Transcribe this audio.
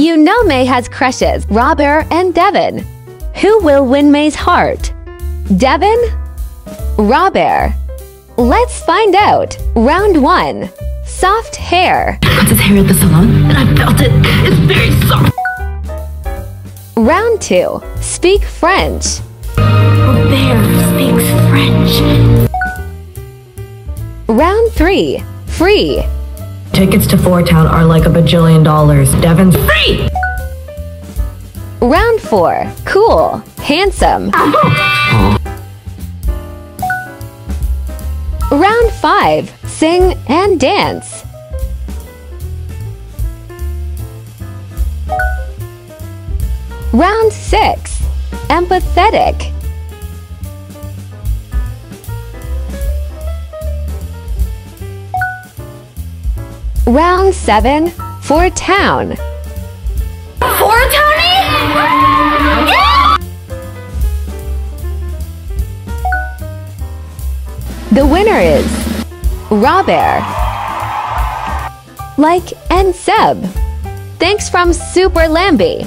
You know Mei has crushes, Robaire and Devon. Who will win Mei's heart? Devon? Robaire? Let's find out. Round 1. Soft hair. cut his hair at the salon and I felt it. It's very soft. Round 2. Speak French. Oh, Robaire speaks French. Round 3. Free. Tickets to Four Town are like a bajillion dollars. Devon's free! Round 4. Cool. Handsome. Round 5. Sing and dance. Round 6. Empathetic. Round 7. Four Town. Four Towny? The winner is Robaire. Like and Seb. Thanks from Super Lambie.